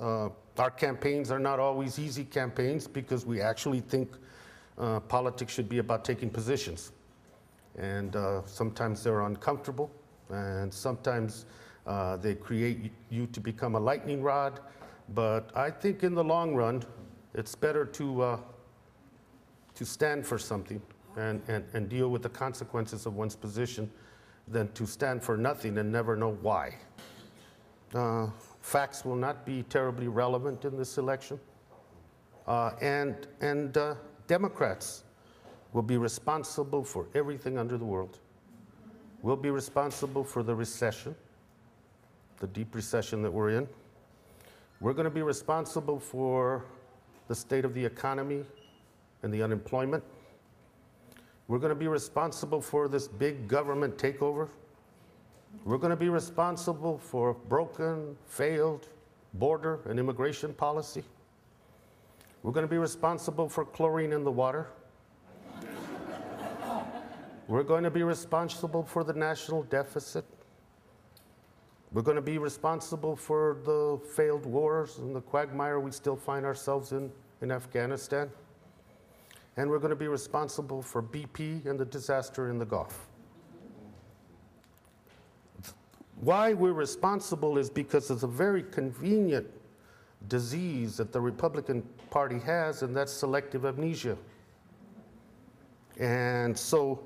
Uh, our campaigns are not always easy campaigns because we actually think uh, politics should be about taking positions. And uh, sometimes they're uncomfortable, and sometimes uh, they create you to become a lightning rod. But I think in the long run, it's better to, uh, to stand for something and, and, and deal with the consequences of one's position than to stand for nothing and never know why. Facts will not be terribly relevant in this election. Uh, and and uh, Democrats will be responsible for everything under the world. We'll be responsible for the recession, the deep recession that we're in. We're going to be responsible for the state of the economy and the unemployment. We're going to be responsible for this big government takeover. We're going to be responsible for broken, failed border and immigration policy. We're going to be responsible for chlorine in the water. We're going to be responsible for the national deficit. We're going to be responsible for the failed wars and the quagmire we still find ourselves in in Afghanistan. And we're going to be responsible for BP and the disaster in the Gulf. Why we're responsible is because it's a very convenient disease that the Republican Party has, and that's selective amnesia. And so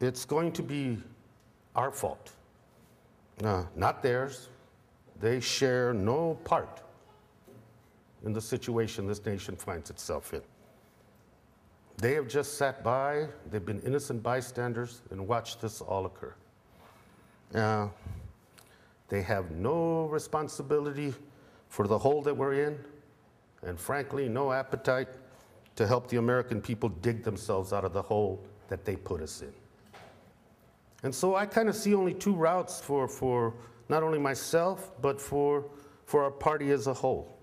it's going to be our fault, uh, not theirs. They share no part in the situation this nation finds itself in. They have just sat by, they've been innocent bystanders, and watched this all occur. Uh, they have no responsibility for the hole that we're in, and frankly, no appetite to help the American people dig themselves out of the hole that they put us in. And so I kind of see only two routes for, for not only myself, but for, for our party as a whole.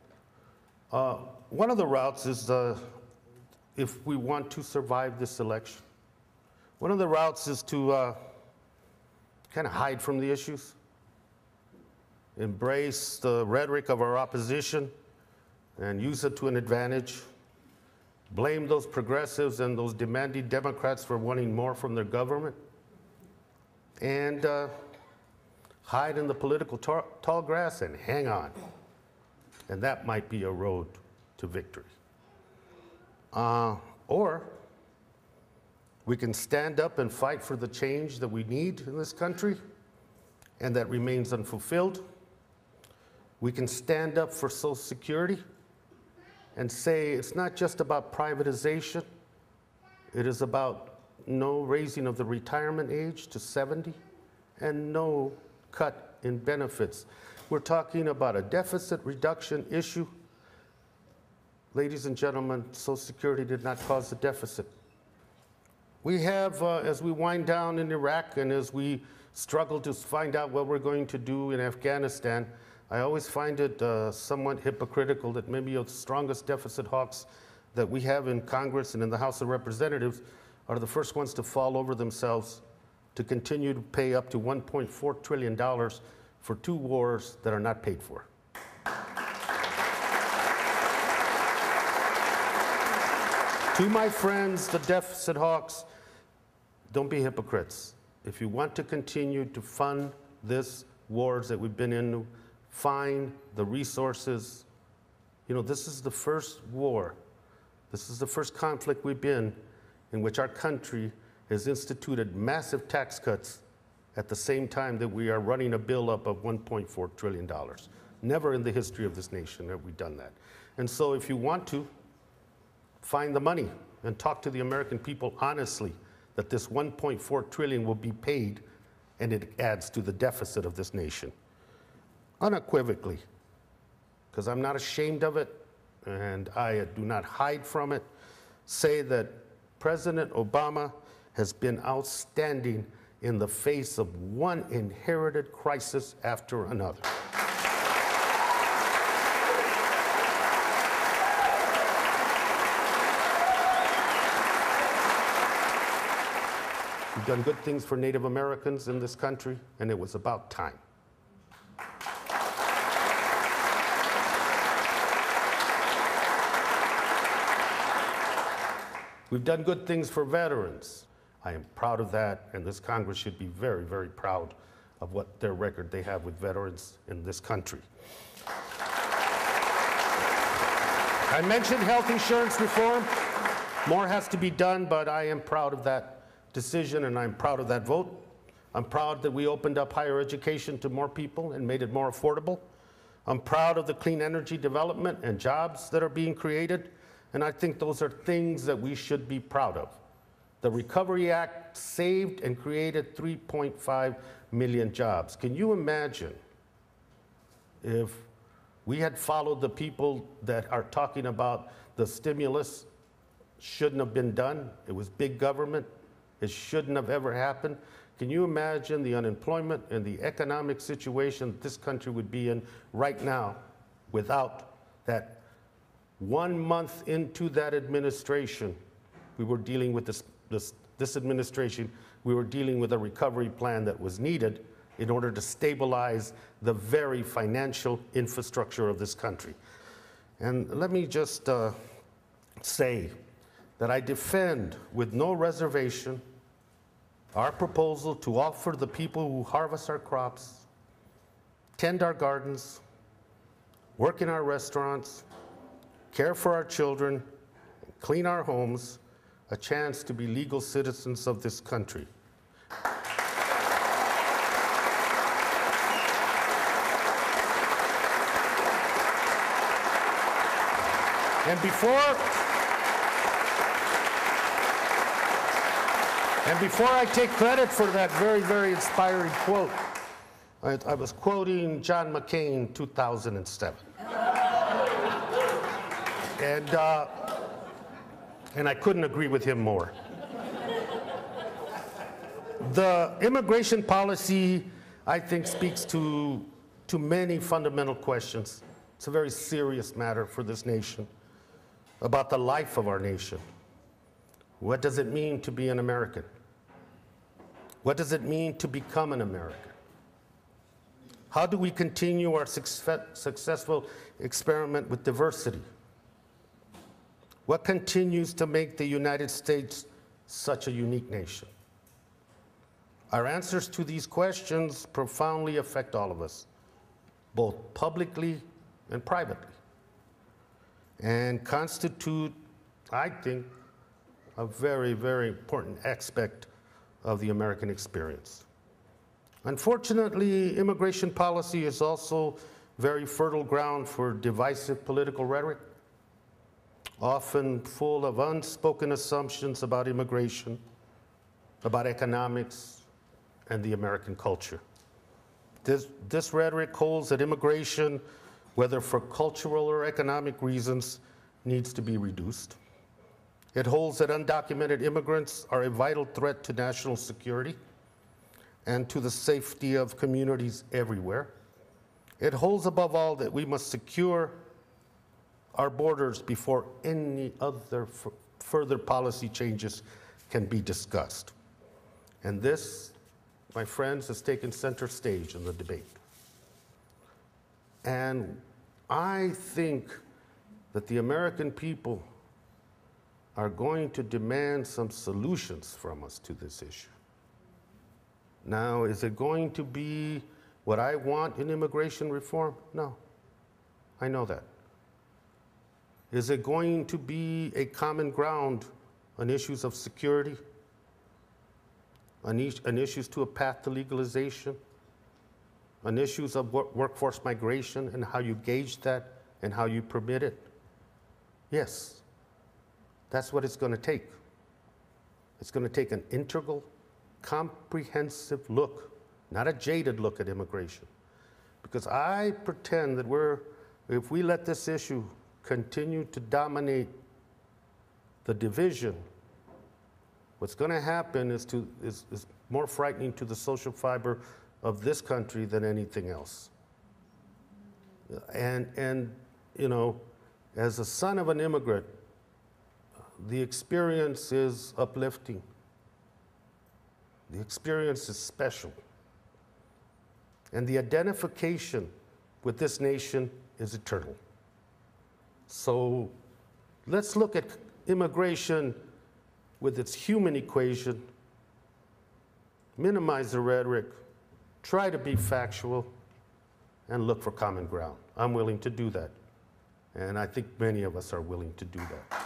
Uh, one of the routes is uh, if we want to survive this election. One of the routes is to uh, kind of hide from the issues, embrace the rhetoric of our opposition, and use it to an advantage. Blame those progressives and those demanding Democrats for wanting more from their government. And uh, hide in the political tall grass and hang on. And that might be a road to victory. Uh, or we can stand up and fight for the change that we need in this country and that remains unfulfilled. We can stand up for Social Security and say it's not just about privatization, it is about no raising of the retirement age to 70 and no cut in benefits. We're talking about a deficit reduction issue. Ladies and gentlemen, Social Security did not cause the deficit. We have, uh, as we wind down in Iraq and as we struggle to find out what we're going to do in Afghanistan, I always find it uh, somewhat hypocritical that maybe the strongest deficit hawks that we have in Congress and in the House of Representatives are the first ones to fall over themselves to continue to pay up to $1.4 trillion for two wars that are not paid for. To my friends, the deficit hawks, don't be hypocrites. If you want to continue to fund this wars that we've been in, find the resources. You know, this is the first war, this is the first conflict we've been in which our country has instituted massive tax cuts at the same time that we are running a bill up of $1.4 trillion. Never in the history of this nation have we done that. And so if you want to, find the money and talk to the American people honestly that this 1.4 trillion will be paid and it adds to the deficit of this nation unequivocally, because I'm not ashamed of it and I do not hide from it, say that President Obama has been outstanding in the face of one inherited crisis after another. We've done good things for Native Americans in this country, and it was about time. We've done good things for veterans. I am proud of that, and this Congress should be very, very proud of what their record they have with veterans in this country. I mentioned health insurance reform. More has to be done, but I am proud of that decision and I'm proud of that vote. I'm proud that we opened up higher education to more people and made it more affordable. I'm proud of the clean energy development and jobs that are being created. And I think those are things that we should be proud of. The Recovery Act saved and created 3.5 million jobs. Can you imagine if we had followed the people that are talking about the stimulus shouldn't have been done? It was big government. It shouldn't have ever happened. Can you imagine the unemployment and the economic situation this country would be in right now without that one month into that administration, we were dealing with this, this, this administration, we were dealing with a recovery plan that was needed in order to stabilize the very financial infrastructure of this country. And let me just uh, say that I defend with no reservation our proposal to offer the people who harvest our crops, tend our gardens, work in our restaurants, care for our children, clean our homes, a chance to be legal citizens of this country. And before And before I take credit for that very, very inspiring quote, I, I was quoting John McCain, 2007. and, uh, and I couldn't agree with him more. The immigration policy, I think, speaks to, to many fundamental questions. It's a very serious matter for this nation about the life of our nation. What does it mean to be an American? What does it mean to become an American? How do we continue our successful experiment with diversity? What continues to make the United States such a unique nation? Our answers to these questions profoundly affect all of us, both publicly and privately, and constitute, I think, a very, very important aspect of the American experience. Unfortunately, immigration policy is also very fertile ground for divisive political rhetoric, often full of unspoken assumptions about immigration, about economics, and the American culture. This, this rhetoric holds that immigration, whether for cultural or economic reasons, needs to be reduced. It holds that undocumented immigrants are a vital threat to national security and to the safety of communities everywhere. It holds above all that we must secure our borders before any other further policy changes can be discussed. And this, my friends, has taken center stage in the debate. And I think that the American people are going to demand some solutions from us to this issue. Now, is it going to be what I want in immigration reform? No. I know that. Is it going to be a common ground on issues of security, on, on issues to a path to legalization, on issues of work workforce migration and how you gauge that and how you permit it? Yes. That's what it's going to take. It's going to take an integral, comprehensive look, not a jaded look at immigration. Because I pretend that we're, if we let this issue continue to dominate the division, what's going to happen is, to, is, is more frightening to the social fiber of this country than anything else. And, and, you know, as a son of an immigrant, the experience is uplifting. The experience is special. And the identification with this nation is eternal. So let's look at immigration with its human equation, minimize the rhetoric, try to be factual, and look for common ground. I'm willing to do that. And I think many of us are willing to do that.